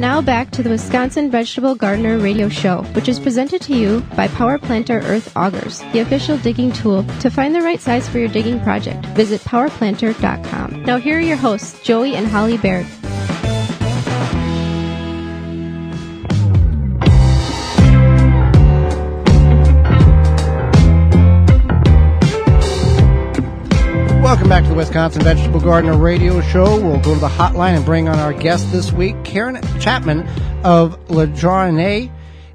Now back to the Wisconsin Vegetable Gardener Radio Show, which is presented to you by Power Planter Earth Augers, the official digging tool. To find the right size for your digging project, visit powerplanter.com. Now here are your hosts, Joey and Holly Baird. Welcome back to the Wisconsin Vegetable Gardener Radio Show. We'll go to the hotline and bring on our guest this week. Karen Chapman of Le Jardinet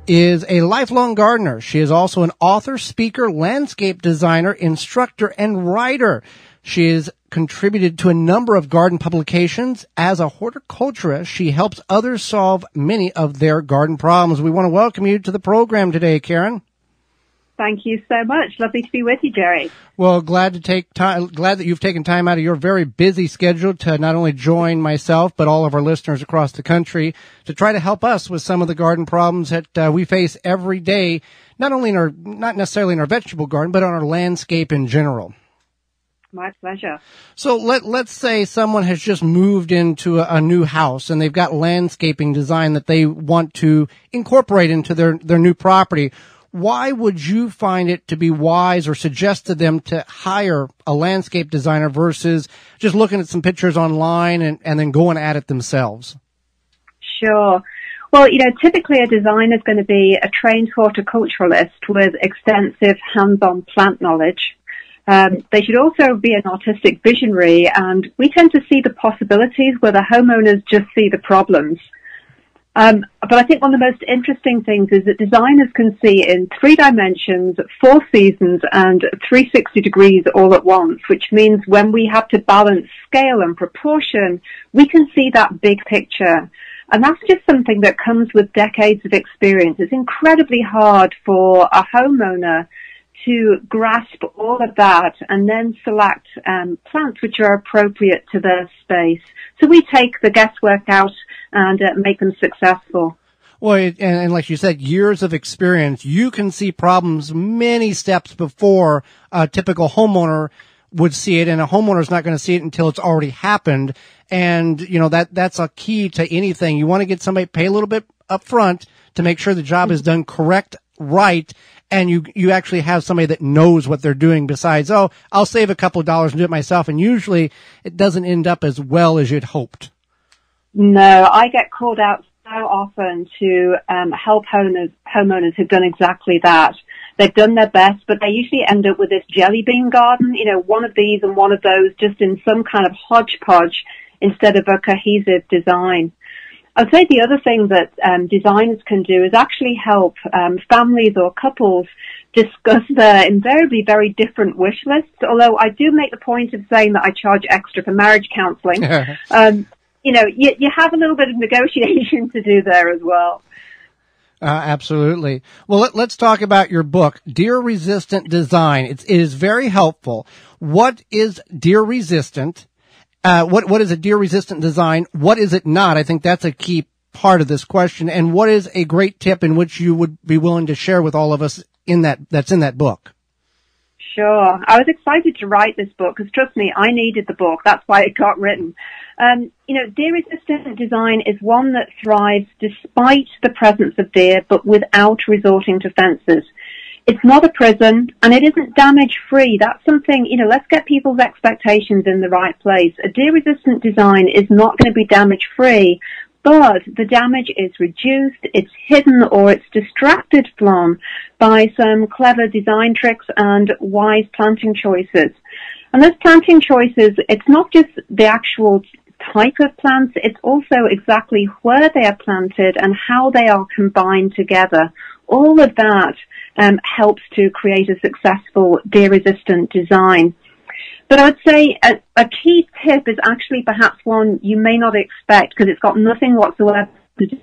is a lifelong gardener. She is also an author, speaker, landscape designer, instructor, and writer. She has contributed to a number of garden publications. As a horticulturist, she helps others solve many of their garden problems. We want to welcome you to the program today, Karen. Thank you so much. Lovely to be with you, Jerry. Well, glad to take time, glad that you've taken time out of your very busy schedule to not only join myself, but all of our listeners across the country to try to help us with some of the garden problems that uh, we face every day, not only in our, not necessarily in our vegetable garden, but on our landscape in general. My pleasure. So let, let's say someone has just moved into a, a new house and they've got landscaping design that they want to incorporate into their, their new property why would you find it to be wise or suggest to them to hire a landscape designer versus just looking at some pictures online and, and then going at it themselves? Sure. Well, you know, typically a designer is going to be a trained horticulturalist with extensive hands-on plant knowledge. Um, they should also be an artistic visionary, and we tend to see the possibilities where the homeowners just see the problems. Um, but I think one of the most interesting things is that designers can see in three dimensions, four seasons, and 360 degrees all at once, which means when we have to balance scale and proportion, we can see that big picture. And that's just something that comes with decades of experience. It's incredibly hard for a homeowner to grasp all of that and then select um, plants which are appropriate to their space. So we take the guesswork out and uh, make them successful. Well, and, and, like you said, years of experience, you can see problems many steps before a typical homeowner would see it, and a homeowner is not going to see it until it's already happened. And you know that that's a key to anything. You want to get somebody pay a little bit up front to make sure the job is done correct, right, and you you actually have somebody that knows what they're doing. Besides, oh, I'll save a couple of dollars and do it myself, and usually it doesn't end up as well as you'd hoped. No, I get called out so often to um, help homeowners, homeowners who've done exactly that. They've done their best, but they usually end up with this jelly bean garden, you know, one of these and one of those, just in some kind of hodgepodge instead of a cohesive design. I'd say the other thing that um, designers can do is actually help um, families or couples discuss their invariably very different wish lists. Although I do make the point of saying that I charge extra for marriage counselling. um, you know, you, you have a little bit of negotiation to do there as well. Uh, absolutely. Well, let, us talk about your book, Deer Resistant Design. It's, it is very helpful. What is deer resistant? Uh, what, what is a deer resistant design? What is it not? I think that's a key part of this question. And what is a great tip in which you would be willing to share with all of us in that, that's in that book? Sure. I was excited to write this book because trust me, I needed the book. That's why it got written. Um, you know, deer resistant design is one that thrives despite the presence of deer, but without resorting to fences. It's not a prison and it isn't damage free. That's something, you know, let's get people's expectations in the right place. A deer resistant design is not going to be damage free, but the damage is reduced, it's hidden or it's distracted from by some clever design tricks and wise planting choices. And those planting choices, it's not just the actual type of plants, it's also exactly where they are planted and how they are combined together. All of that um, helps to create a successful deer resistant design. But I would say a, a key tip is actually perhaps one you may not expect because it's got nothing whatsoever to do.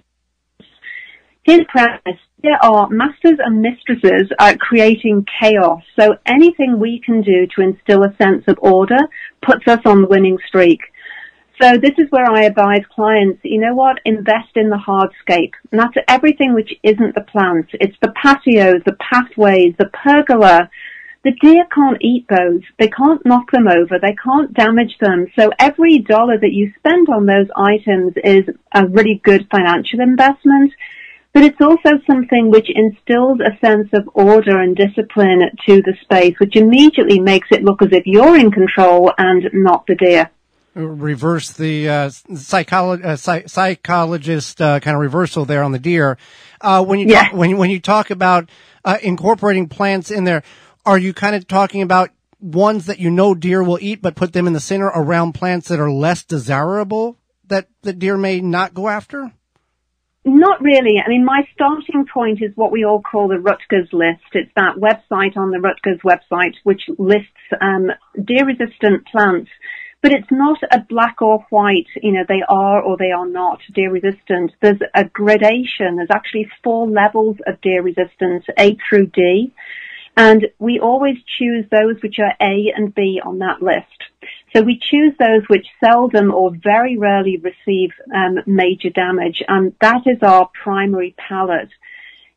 His premise, there are masters and mistresses at creating chaos. So anything we can do to instill a sense of order puts us on the winning streak. So this is where I advise clients, you know what, invest in the hardscape. And that's everything which isn't the plants. It's the patios, the pathways, the pergola, The deer can't eat those. They can't knock them over. They can't damage them. So every dollar that you spend on those items is a really good financial investment. But it's also something which instills a sense of order and discipline to the space, which immediately makes it look as if you're in control and not the deer reverse the uh, psycholo- uh, psych- psychologist uh, kind of reversal there on the deer. Uh, when you yeah. talk, when when you talk about uh, incorporating plants in there, are you kind of talking about ones that you know deer will eat, but put them in the center around plants that are less desirable that the deer may not go after? Not really. I mean, my starting point is what we all call the Rutgers list. It's that website on the Rutgers website which lists um, deer-resistant plants but it's not a black or white, you know, they are or they are not deer resistant. There's a gradation. There's actually four levels of deer resistance, A through D. And we always choose those which are A and B on that list. So we choose those which seldom or very rarely receive um, major damage, and that is our primary palette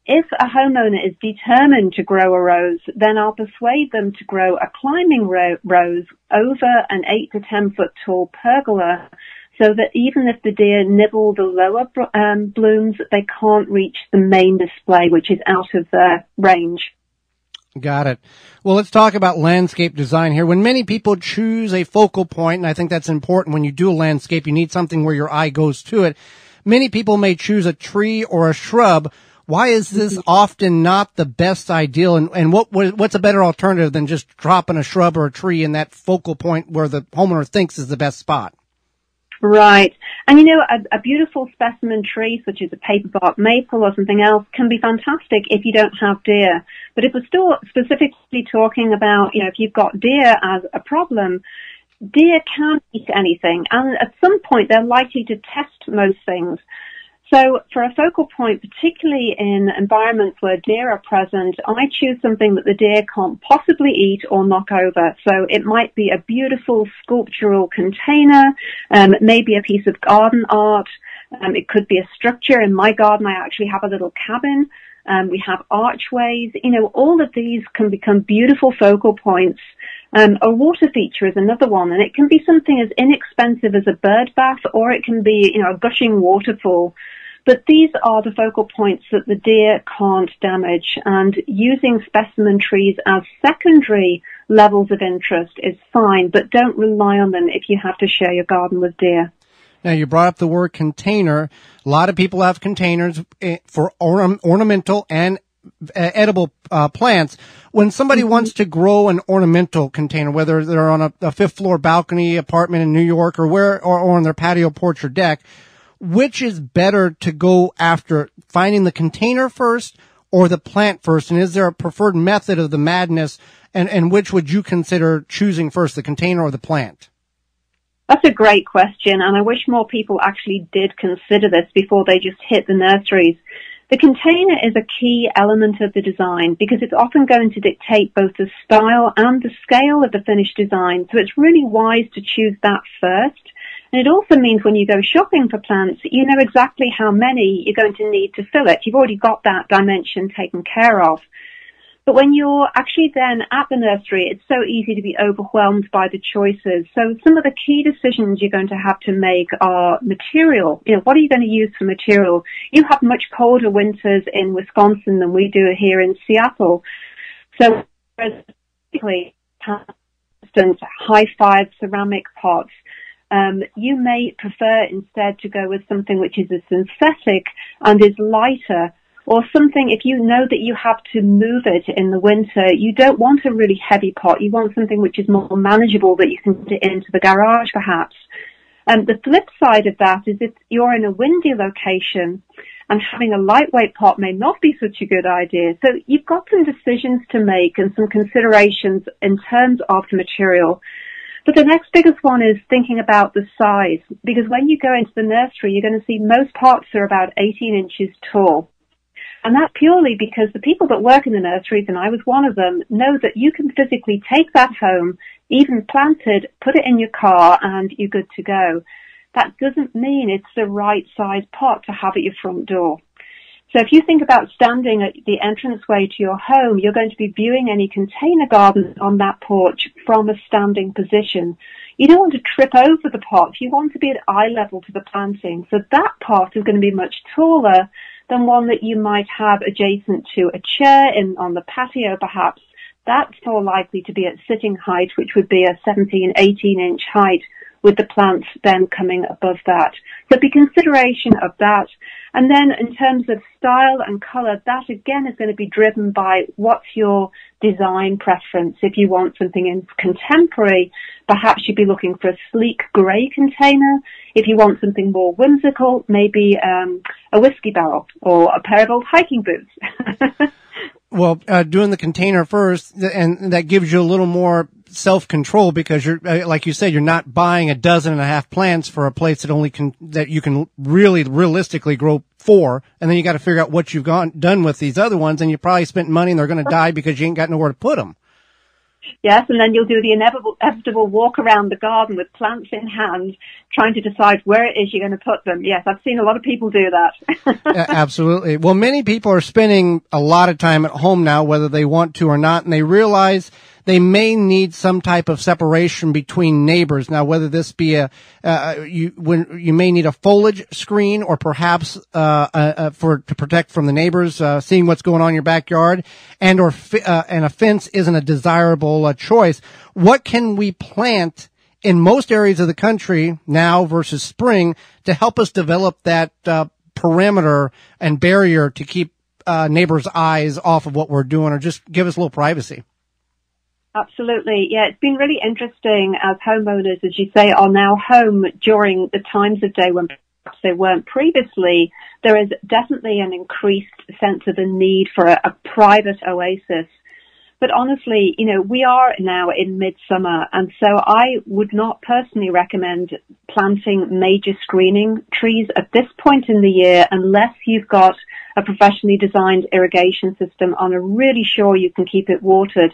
if a homeowner is determined to grow a rose, then I'll persuade them to grow a climbing ro- rose over an 8 to 10 foot tall pergola so that even if the deer nibble the lower um, blooms, they can't reach the main display, which is out of their range. Got it. Well, let's talk about landscape design here. When many people choose a focal point, and I think that's important when you do a landscape, you need something where your eye goes to it. Many people may choose a tree or a shrub why is this mm-hmm. often not the best ideal? And, and what, what's a better alternative than just dropping a shrub or a tree in that focal point where the homeowner thinks is the best spot? Right. And you know, a, a, beautiful specimen tree, such as a paperbark maple or something else, can be fantastic if you don't have deer. But if we're still specifically talking about, you know, if you've got deer as a problem, deer can eat anything. And at some point, they're likely to test most things. So for a focal point, particularly in environments where deer are present, I choose something that the deer can't possibly eat or knock over. So it might be a beautiful sculptural container, um, maybe a piece of garden art. Um, it could be a structure. In my garden, I actually have a little cabin. Um, we have archways. You know, all of these can become beautiful focal points. Um, a water feature is another one, and it can be something as inexpensive as a bird bath, or it can be, you know, a gushing waterfall. But these are the focal points that the deer can't damage and using specimen trees as secondary levels of interest is fine, but don't rely on them if you have to share your garden with deer. Now you brought up the word container. A lot of people have containers eh, for ornamental and edible uh, plants. When somebody mm-hmm. wants to grow an ornamental container, whether they're on a, a, fifth floor balcony apartment in New York or where, or, or on their patio porch or deck, which is better to go after finding the container first or the plant first? And is there a preferred method of the madness? And, and which would you consider choosing first, the container or the plant? That's a great question, and I wish more people actually did consider this before they just hit the nurseries. The container is a key element of the design because it's often going to dictate both the style and the scale of the finished design, so it's really wise to choose that first. And it also means when you go shopping for plants, you know exactly how many you're going to need to fill it. You've already got that dimension taken care of. But when you're actually then at the nursery, it's so easy to be overwhelmed by the choices. So some of the key decisions you're going to have to make are material. You know, what are you going to use for material? You have much colder winters in Wisconsin than we do here in Seattle. So, basically, high fired ceramic pots, um, you may prefer instead to go with something which is a synthetic and is lighter or something if you know that you have to move it in the winter, you don't want a really heavy pot. You want something which is more manageable that you can put into the garage perhaps. And um, the flip side of that is if you're in a windy location and having a lightweight pot may not be such a good idea. So you've got some decisions to make and some considerations in terms of the material. But the next biggest one is thinking about the size, because when you go into the nursery, you're going to see most pots are about 18 inches tall. And that purely because the people that work in the nurseries, and I was one of them, know that you can physically take that home, even planted, put it in your car, and you're good to go. That doesn't mean it's the right size pot to have at your front door. So if you think about standing at the entranceway to your home, you're going to be viewing any container garden on that porch from a standing position. You don't want to trip over the pot. You want to be at eye level to the planting. So that pot is going to be much taller than one that you might have adjacent to a chair in, on the patio perhaps. That's more likely to be at sitting height, which would be a 17, 18 inch height with the plants then coming above that. So be consideration of that. And then in terms of style and colour, that again is going to be driven by what's your design preference. If you want something in contemporary, perhaps you'd be looking for a sleek grey container. If you want something more whimsical, maybe um, a whiskey barrel or a pair of old hiking boots. well, uh, doing the container first, and that gives you a little more self control because you're, uh, like you said, you're not buying a dozen and a half plants for a place that only can, that you can really realistically grow four. And then you got to figure out what you've gone, done with these other ones. And you probably spent money and they're going to die because you ain't got nowhere to put them. Yes, and then you'll do the inevitable, inevitable walk around the garden with plants in hand, trying to decide where it is you're going to put them. Yes, I've seen a lot of people do that. absolutely. Well, many people are spending a lot of time at home now, whether they want to or not, and they realize they may need some type of separation between neighbors. Now, whether this be a, uh, you, when you may need a foliage screen or perhaps, uh, uh, uh for, to protect from the neighbors, uh, seeing what's going on in your backyard and or, uh, and a fence isn't a desirable choice. What can we plant in most areas of the country now versus spring to help us develop that, perimeter and barrier to keep uh, neighbors' eyes off of what we're doing or just give us a little privacy. Absolutely. Yeah, it's been really interesting as homeowners, as you say, are now home during the times of day when perhaps they weren't previously. There is definitely an increased sense of the need for a, a private oasis. But honestly, you know, we are now in midsummer and so I would not personally recommend planting major screening trees at this point in the year unless you've got a professionally designed irrigation system and are really sure you can keep it watered.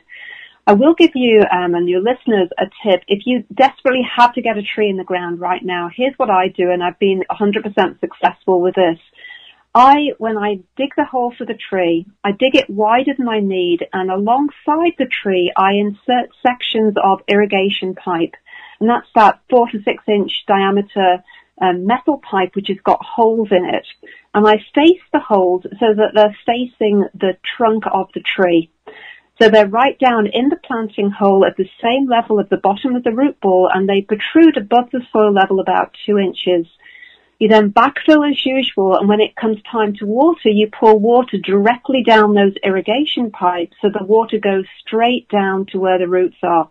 I will give you um, and your listeners a tip. If you desperately have to get a tree in the ground right now, here's what I do, and I've been 100% successful with this. I, when I dig the hole for the tree, I dig it wider than I need, and alongside the tree, I insert sections of irrigation pipe, and that's that four to six inch diameter um, metal pipe which has got holes in it. And I face the holes so that they're facing the trunk of the tree. So they're right down in the planting hole at the same level of the bottom of the root ball and they protrude above the soil level about two inches. You then backfill as usual and when it comes time to water, you pour water directly down those irrigation pipes so the water goes straight down to where the roots are.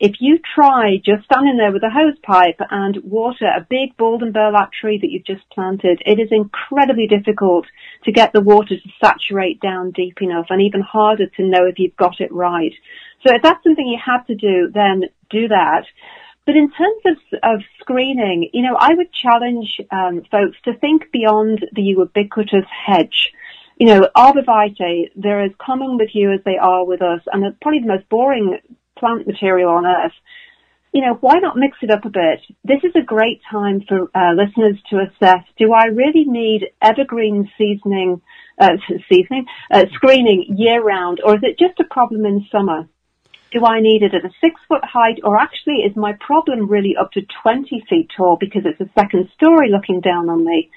If you try just standing there with a hose pipe and water a big balled and burlap tree that you've just planted, it is incredibly difficult to get the water to saturate down deep enough and even harder to know if you've got it right. So if that's something you have to do, then do that. But in terms of, of screening, you know, I would challenge um, folks to think beyond the ubiquitous hedge. You know, arborvitae, they're as common with you as they are with us, and probably the most boring plant material on earth, you know, why not mix it up a bit? This is a great time for uh, listeners to assess, do I really need evergreen seasoning, uh, seasoning, uh, screening year round, or is it just a problem in summer? Do I need it at a six foot height, or actually is my problem really up to 20 feet tall because it's a second story looking down on me?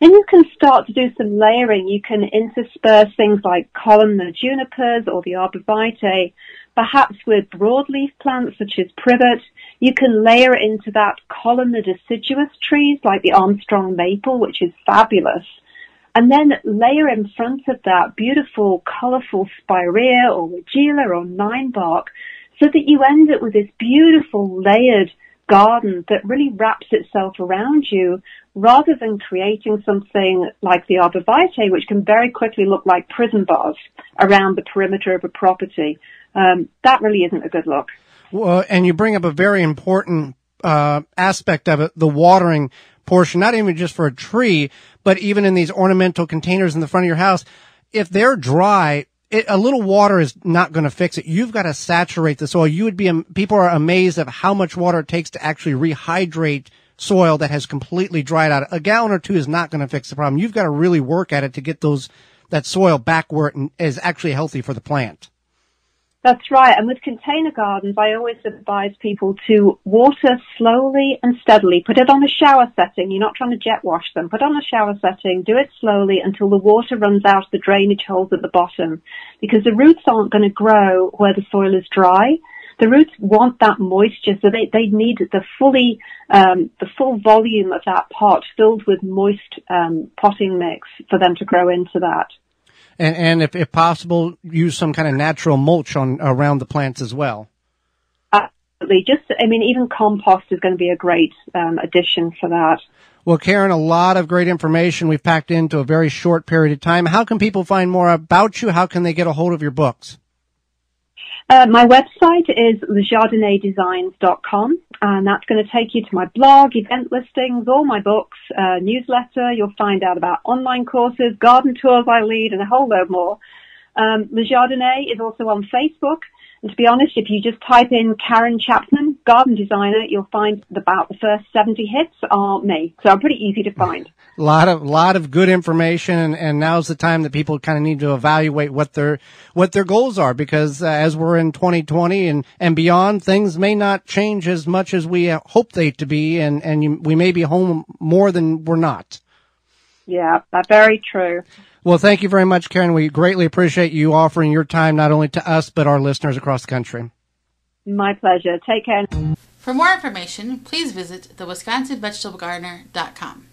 Then you can start to do some layering. You can intersperse things like columnar junipers or the arborvitae Perhaps with broadleaf plants such as privet, you can layer into that columnar deciduous trees like the Armstrong maple, which is fabulous. And then layer in front of that beautiful, colourful spirea or weigela or ninebark so that you end up with this beautiful layered garden that really wraps itself around you rather than creating something like the arborvitae, which can very quickly look like prison bars around the perimeter of a property um, that really isn't a good look. Well, and you bring up a very important uh, aspect of it, the watering portion, not even just for a tree, but even in these ornamental containers in the front of your house. If they're dry, it, a little water is not going to fix it. You've got to saturate the soil. You would be, people are amazed at how much water it takes to actually rehydrate soil that has completely dried out. A gallon or two is not going to fix the problem. You've got to really work at it to get those that soil back where it is actually healthy for the plant. That's right. And with container gardens, I always advise people to water slowly and steadily. Put it on a shower setting. You're not trying to jet wash them. Put on a shower setting. Do it slowly until the water runs out of the drainage holes at the bottom because the roots aren't going to grow where the soil is dry. The roots want that moisture, so they, they need the fully, um, the full volume of that pot filled with moist um, potting mix for them to grow into that and, and if, if possible, use some kind of natural mulch on around the plants as well. Absolutely. Just, I mean, even compost is going to be a great um, addition for that. Well, Karen, a lot of great information we've packed into a very short period of time. How can people find more about you? How can they get a hold of your books? Uh, my website is lejardinetdesigns.com and that's going to take you to my blog, event listings, all my books, uh, newsletter. You'll find out about online courses, garden tours I lead, and a whole load more. Um, Le Jardinet is also on Facebook. And to be honest, if you just type in Karen Chapman, garden designer, you'll find about the first 70 hits are me. So I'm pretty easy to find. A lot of, lot of good information. And, and now's the time that people kind of need to evaluate what their, what their goals are because uh, as we're in 2020 and, and beyond, things may not change as much as we uh, hope they to be. And, and you, we may be home more than we're not. Yeah, that's very true. Well, thank you very much, Karen. We greatly appreciate you offering your time not only to us, but our listeners across the country. My pleasure. Take care. For more information, please visit the WisconsinVegetableGardener.com.